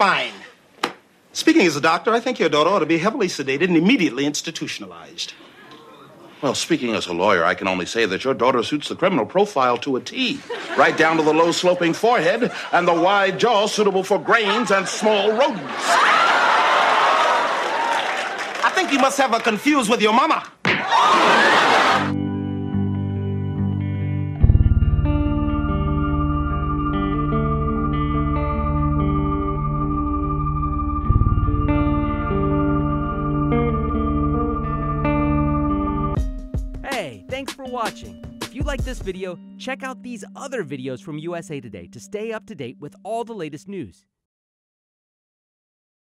Fine. Speaking as a doctor, I think your daughter ought to be heavily sedated and immediately institutionalized. Well, speaking as a lawyer, I can only say that your daughter suits the criminal profile to a T. Right down to the low sloping forehead and the wide jaw suitable for grains and small rodents. I think you must have her confused with your mama. Thanks for watching. If you like this video, check out these other videos from USA Today to stay up to date with all the latest news.